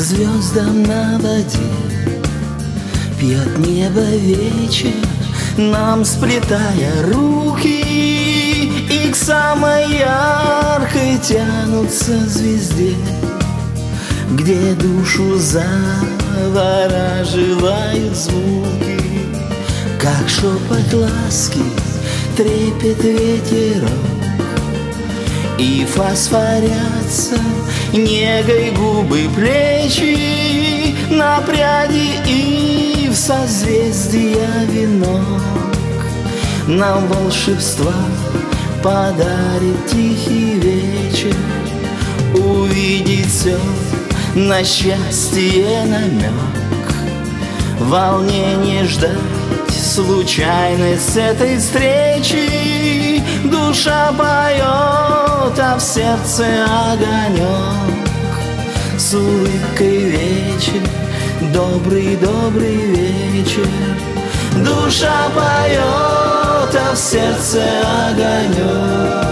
звездам на воде. Пьет небо вечер, нам сплетая руки И к самой яркой тянутся звезде Где душу завораживают звуки. Как шепот ласки трепет ветерок И фосфорятся негой губы плечи На пряди и в созвездия венок Нам волшебства подарит тихий вечер. Увидеть все на счастье намек Волнение ждать случайность этой встречи. Душа поет, а в сердце огонек. С улыбкой вечер, добрый-добрый вечер. Душа поет, а в сердце огонек.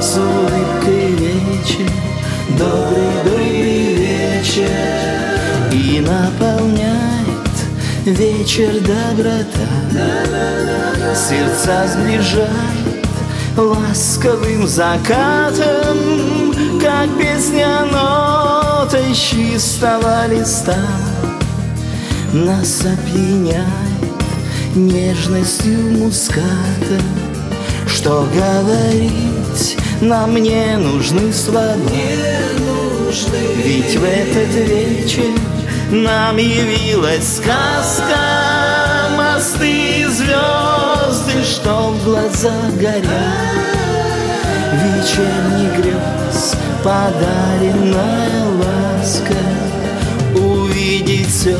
С улыбкой вечер, добрый-добрый вечер. И наполняет вечер доброта. Сердца сближает ласковым закатом Как песня нота из чистого листа. Нас опьяняет нежностью муската Что говорить нам не нужны слова. Ведь в этот вечер нам явилась сказка глазах горят. Вечерний грез, подаренная ласка. Увидеть все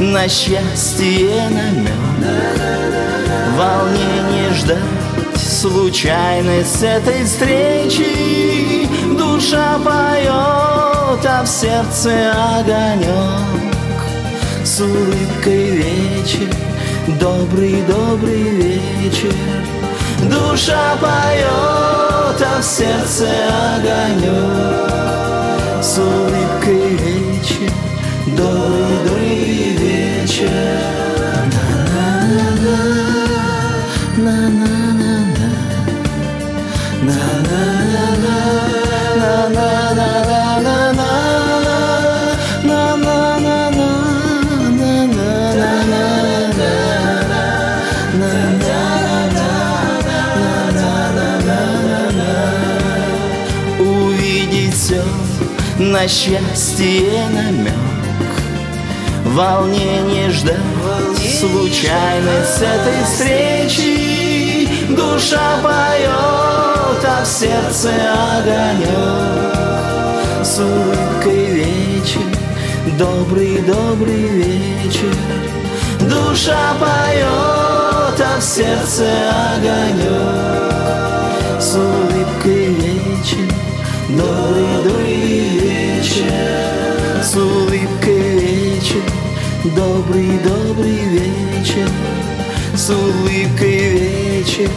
на счастье намек Волнение ждать, случайность этой встречи. Душа поет, а в сердце огонек С улыбкой вечер, добрый-добрый вечер Душа поет, а в сердце огонек. С улыбкой вечер, добрый-добрый вечер. На-на-на-на, на-на-на-на, на-на-на-на-на-на, на счастье намек Волнение ждать случайность этой встречи. Душа поет, а в сердце огонек. С улыбкой вечер, добрый-добрый вечер. Душа поет, а в сердце огонек. С улыбкой вечер, добрый-добрый добрый-добрый вечер. С улыбкой вечер,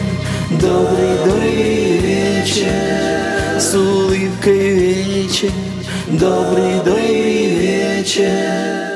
добрый-добрый вечер. С улыбкой вечер, добрый-добрый вечер